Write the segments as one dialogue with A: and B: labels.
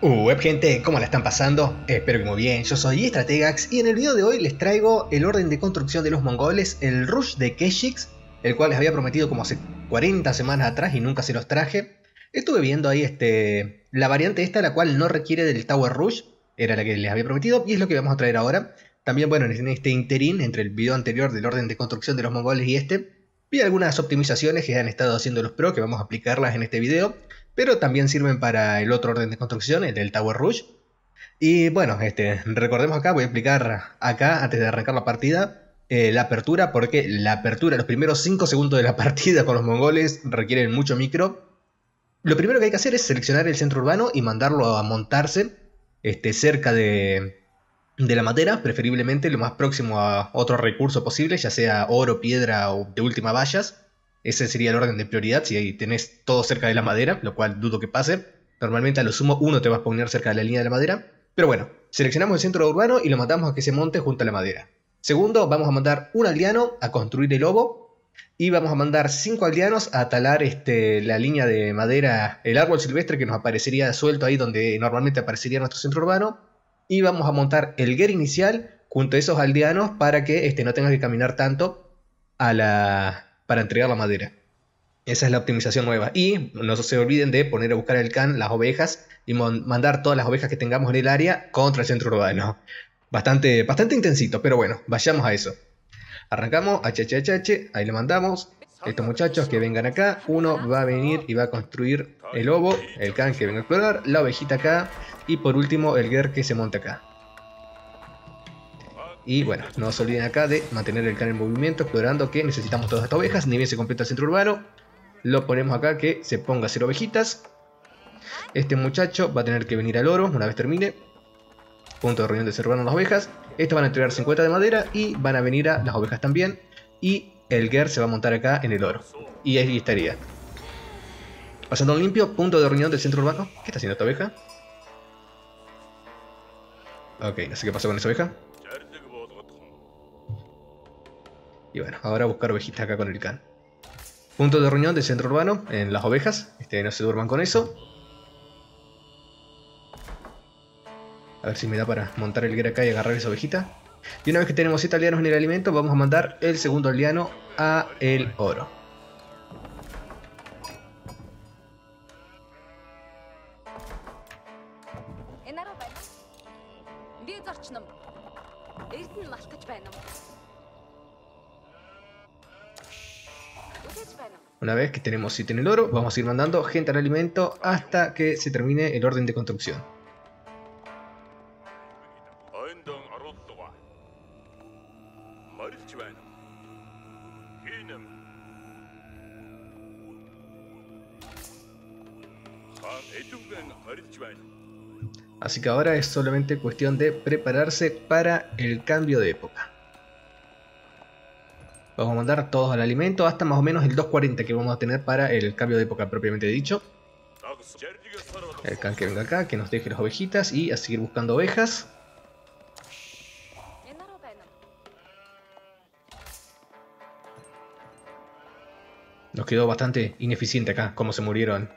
A: Uh, web gente, ¿cómo la están pasando? Espero que muy bien, yo soy Estrategax y en el video de hoy les traigo el orden de construcción de los mongoles, el rush de Keshix, el cual les había prometido como hace 40 semanas atrás y nunca se los traje. Estuve viendo ahí este, la variante esta, la cual no requiere del Tower Rush, era la que les había prometido y es lo que vamos a traer ahora. También, bueno, en este interín, entre el video anterior del orden de construcción de los mongoles y este, vi algunas optimizaciones que han estado haciendo los pro que vamos a aplicarlas en este video pero también sirven para el otro orden de construcción, el del Tower Rush. Y bueno, este, recordemos acá, voy a explicar acá, antes de arrancar la partida, eh, la apertura, porque la apertura, los primeros 5 segundos de la partida con los mongoles requieren mucho micro. Lo primero que hay que hacer es seleccionar el centro urbano y mandarlo a montarse este, cerca de, de la madera, preferiblemente lo más próximo a otro recurso posible, ya sea oro, piedra o de última vallas. Ese sería el orden de prioridad si tenés todo cerca de la madera, lo cual dudo que pase. Normalmente a lo sumo uno te va a poner cerca de la línea de la madera. Pero bueno, seleccionamos el centro urbano y lo matamos a que se monte junto a la madera. Segundo, vamos a mandar un aldeano a construir el lobo. Y vamos a mandar cinco aldeanos a talar este, la línea de madera, el árbol silvestre que nos aparecería suelto ahí donde normalmente aparecería nuestro centro urbano. Y vamos a montar el guer inicial junto a esos aldeanos para que este, no tengas que caminar tanto a la, para entregar la madera. Esa es la optimización nueva. Y no se olviden de poner a buscar el can las ovejas y mandar todas las ovejas que tengamos en el área contra el centro urbano. Bastante, bastante intensito, pero bueno, vayamos a eso. Arrancamos, HHH, ahí le mandamos. Estos muchachos que vengan acá, uno va a venir y va a construir el lobo, el can que venga a explorar, la ovejita acá y por último el guer que se monta acá. Y bueno, no se olviden acá de mantener el can en movimiento, explorando que necesitamos todas estas ovejas. Ni bien se completa el centro urbano, lo ponemos acá que se ponga a hacer ovejitas. Este muchacho va a tener que venir al oro una vez termine. Punto de reunión de centro urbano las ovejas. Estos van a entregar 50 de madera y van a venir a las ovejas también. Y el Ger se va a montar acá en el oro. Y ahí estaría. Pasando limpio, punto de reunión del centro urbano. ¿Qué está haciendo esta oveja? Ok, no sé qué pasó con esa oveja. Y bueno, ahora buscar ovejitas acá con el can. Punto de reunión del centro urbano en las ovejas. Este, no se duerman con eso. A ver si me da para montar el guer acá y agarrar esa ovejita. Y una vez que tenemos 7 aldeanos en el alimento, vamos a mandar el segundo aldeano a el oro. Una vez que tenemos 7 en el oro, vamos a ir mandando gente al alimento hasta que se termine el orden de construcción. Así que ahora es solamente cuestión de prepararse para el cambio de época. Vamos a mandar todos al alimento hasta más o menos el 240 que vamos a tener para el cambio de época propiamente dicho. El can que venga acá, que nos deje las ovejitas y a seguir buscando ovejas. Nos quedó bastante ineficiente acá, como se murieron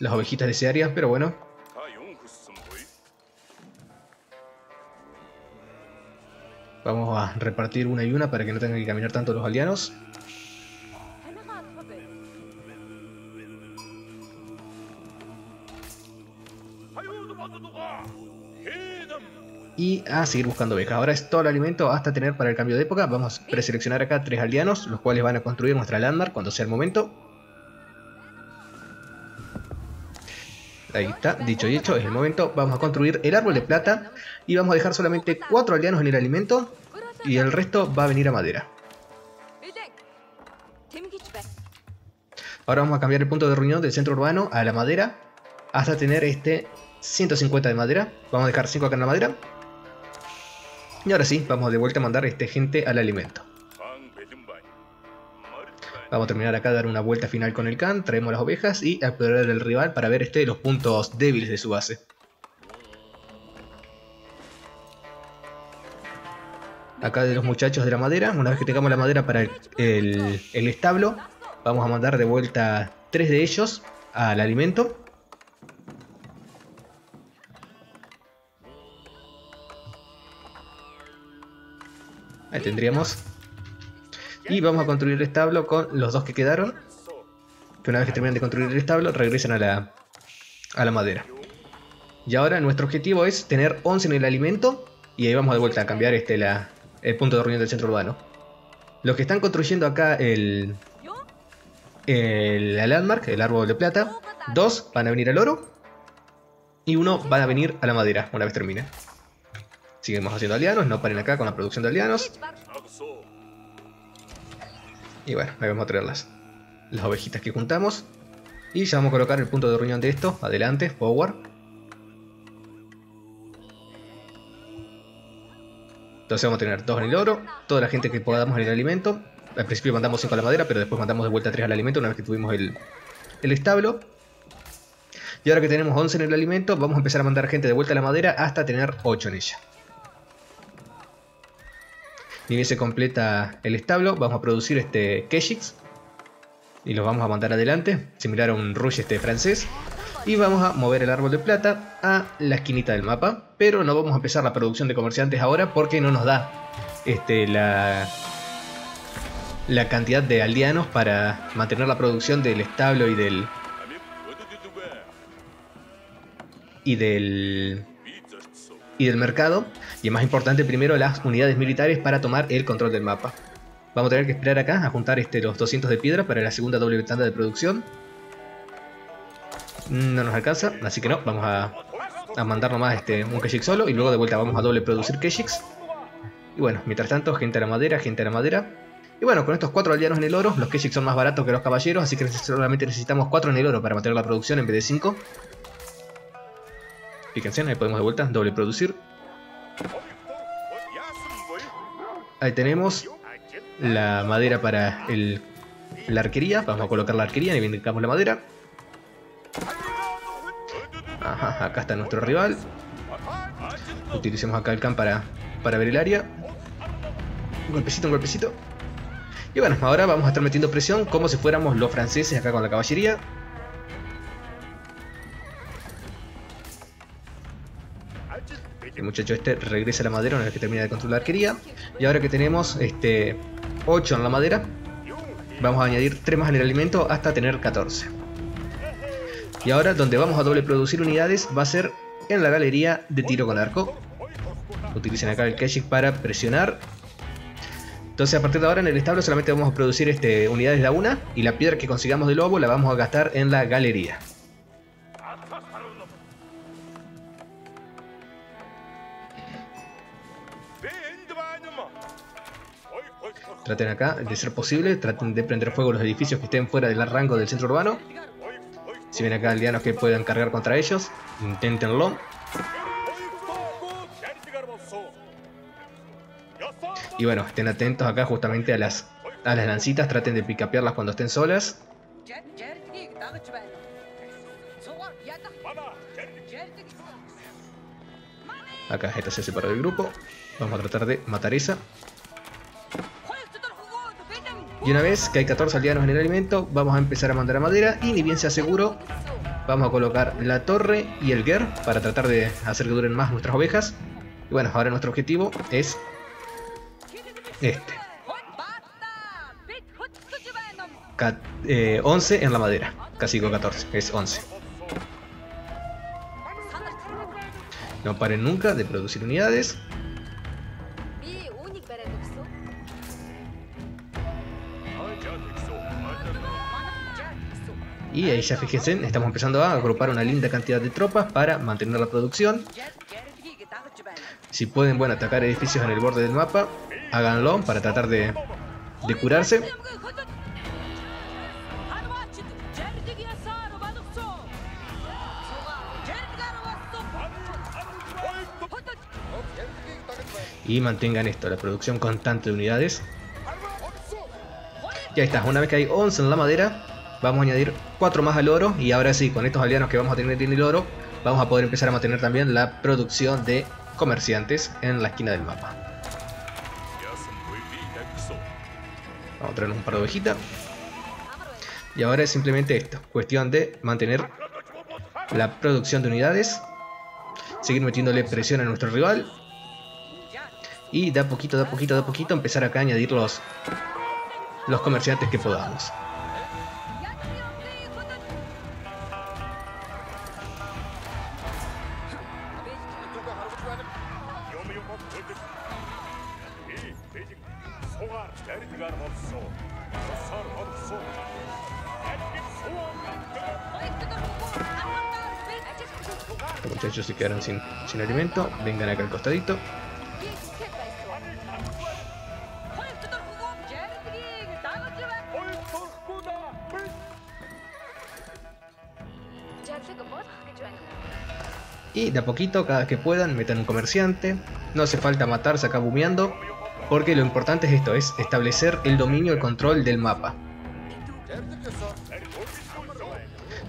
A: las ovejitas de ese área, pero bueno, Vamos a repartir una y una para que no tengan que caminar tanto los aldeanos. Y a seguir buscando ovejas. Ahora es todo el alimento hasta tener para el cambio de época. Vamos a preseleccionar acá tres aldeanos, los cuales van a construir nuestra landmark cuando sea el momento. Ahí está, dicho y hecho, es el momento. Vamos a construir el árbol de plata y vamos a dejar solamente cuatro aldeanos en el alimento y el resto va a venir a madera. Ahora vamos a cambiar el punto de reunión del centro urbano a la madera hasta tener este 150 de madera. Vamos a dejar 5 acá en la madera. Y ahora sí, vamos de vuelta a mandar este gente al alimento. Vamos a terminar acá, dar una vuelta final con el Khan, traemos las ovejas y a explorar el rival para ver este los puntos débiles de su base. Acá de los muchachos de la madera, una vez que tengamos la madera para el, el establo, vamos a mandar de vuelta tres de ellos al alimento. Ahí tendríamos y vamos a construir el establo con los dos que quedaron. Que una vez que terminen de construir el establo, regresen a la, a la madera. Y ahora nuestro objetivo es tener 11 en el alimento. Y ahí vamos de vuelta a cambiar este, la, el punto de reunión del centro urbano. Los que están construyendo acá el, el, la landmark, el árbol de plata, dos van a venir al oro y uno va a venir a la madera una vez termine. Seguimos haciendo aldeanos, no paren acá con la producción de aldeanos. Y bueno, ahí vamos a traer las, las ovejitas que juntamos. Y ya vamos a colocar el punto de reunión de esto. Adelante, forward. Entonces vamos a tener dos en el oro, toda la gente que podamos en el alimento. Al principio mandamos 5 a la madera, pero después mandamos de vuelta 3 al alimento una vez que tuvimos el, el establo. Y ahora que tenemos 11 en el alimento, vamos a empezar a mandar gente de vuelta a la madera hasta tener 8 en ella. Ni bien se completa el establo, vamos a producir este Keshix. Y los vamos a mandar adelante, similar a un Rush este francés. Y vamos a mover el árbol de plata a la esquinita del mapa. Pero no vamos a empezar la producción de comerciantes ahora porque no nos da este, la, la cantidad de aldeanos para mantener la producción del establo y del... Y del... Y del mercado. Y más importante primero las unidades militares para tomar el control del mapa. Vamos a tener que esperar acá a juntar este, los 200 de piedra para la segunda doble tanda de producción. No nos alcanza, así que no, vamos a, a mandar nomás este, un Keshik solo y luego de vuelta vamos a doble producir Keshiks. Y bueno, mientras tanto, gente a la madera, gente a la madera. Y bueno, con estos 4 aldeanos en el oro, los Keshiks son más baratos que los caballeros, así que solamente necesitamos 4 en el oro para mantener la producción en vez de 5. Fíjense, ahí podemos de vuelta doble producir. Ahí tenemos la madera para el, la arquería. Vamos a colocar la arquería y indicamos la madera. Ajá, acá está nuestro rival. Utilicemos acá el can para, para ver el área. Un golpecito, un golpecito. Y bueno, ahora vamos a estar metiendo presión como si fuéramos los franceses acá con la caballería. Muchacho este regresa a la madera una vez que termina de construir la arquería. Y ahora que tenemos este 8 en la madera, vamos a añadir 3 más en el alimento hasta tener 14. Y ahora donde vamos a doble producir unidades va a ser en la galería de tiro con arco. Utilicen acá el Keshik para presionar. Entonces a partir de ahora en el establo solamente vamos a producir este, unidades de a una y la piedra que consigamos del lobo la vamos a gastar en la galería. Traten acá, de ser posible, traten de prender fuego los edificios que estén fuera del rango del centro urbano. Si ven acá aldeanos que puedan cargar contra ellos, inténtenlo. Y bueno, estén atentos acá justamente a las, a las lancitas, traten de picapearlas cuando estén solas. Acá esta se separó del grupo. Vamos a tratar de matar esa. Y una vez que hay 14 aldeanos en el alimento, vamos a empezar a mandar a madera y ni bien se aseguro, vamos a colocar la torre y el ger para tratar de hacer que duren más nuestras ovejas. Y bueno, ahora nuestro objetivo es este. 11 en la madera, casi con 14, es 11. No paren nunca de producir unidades. Y ahí ya fíjense, estamos empezando a agrupar una linda cantidad de tropas para mantener la producción. Si pueden, bueno, atacar edificios en el borde del mapa, háganlo para tratar de, de curarse. Y mantengan esto, la producción constante de unidades. Ya está, una vez que hay 11 en la madera, vamos a añadir 4 más al oro y ahora sí, con estos aldeanos que vamos a tener en el oro, vamos a poder empezar a mantener también la producción de comerciantes en la esquina del mapa. Vamos a traernos un par de ovejitas. Y ahora es simplemente esto, cuestión de mantener la producción de unidades, seguir metiéndole presión a nuestro rival. Y de a poquito, de a poquito, de a poquito empezar acá a añadir los, los comerciantes que podamos. Muchachos se quedaron sin, sin alimento. Vengan acá al costadito. Y de a poquito, cada vez que puedan, metan un comerciante. No hace falta matarse acá bumeando. Porque lo importante es esto, es establecer el dominio, el control del mapa.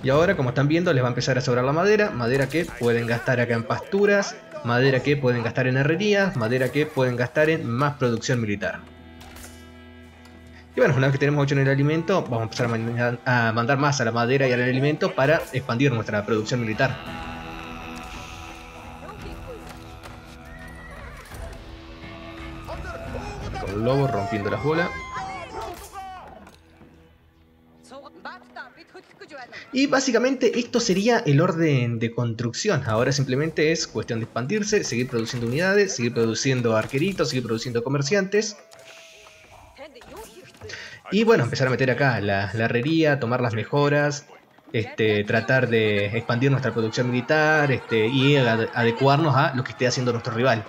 A: Y ahora, como están viendo, les va a empezar a sobrar la madera. Madera que pueden gastar acá en pasturas. Madera que pueden gastar en herrerías. Madera que pueden gastar en más producción militar. Y bueno, una vez que tenemos hecho en el alimento, vamos a empezar a mandar más a la madera y al alimento para expandir nuestra producción militar. Con lobo rompiendo las bolas. Y básicamente esto sería el orden de construcción. Ahora simplemente es cuestión de expandirse, seguir produciendo unidades, seguir produciendo arqueritos, seguir produciendo comerciantes. Y bueno, empezar a meter acá la, herrería, tomar las mejoras, este, tratar de expandir nuestra producción militar este, y adecuarnos a lo que esté haciendo nuestro rival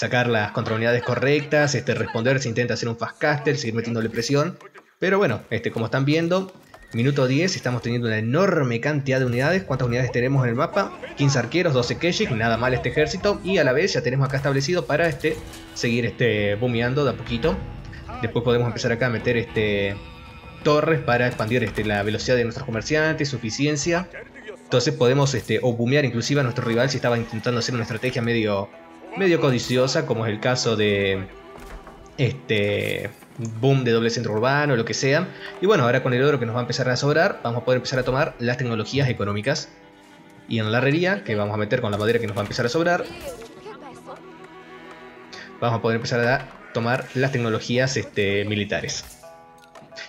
A: sacar las contraunidades correctas, este, responder si intenta hacer un fast caster, seguir metiéndole presión. Pero bueno, este, como están viendo, minuto 10 estamos teniendo una enorme cantidad de unidades. ¿Cuántas unidades tenemos en el mapa? 15 arqueros, 12 Keshik, nada mal este ejército. Y a la vez ya tenemos acá establecido para este, seguir este, boomeando de a poquito. Después podemos empezar acá a meter este, torres para expandir este, la velocidad de nuestros comerciantes, su eficiencia. Entonces podemos este, o boomear inclusive a nuestro rival si estaba intentando hacer una estrategia medio medio codiciosa, como es el caso de este boom de doble centro urbano, lo que sea. Y bueno, ahora con el oro que nos va a empezar a sobrar, vamos a poder empezar a tomar las tecnologías económicas. Y en la herrería, que vamos a meter con la madera que nos va a empezar a sobrar, vamos a poder empezar a tomar las tecnologías este, militares.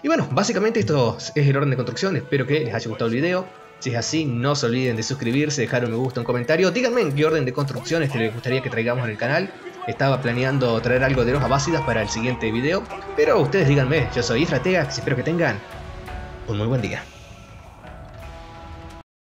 A: Y bueno, básicamente esto es el orden de construcción, espero que les haya gustado el video. Si es así, no se olviden de suscribirse, dejar un me gusta, un comentario. Díganme en qué orden de construcciones les gustaría que traigamos en el canal. Estaba planeando traer algo de los abácidas para el siguiente video. Pero ustedes díganme, yo soy Estrategax y espero que tengan un muy buen día.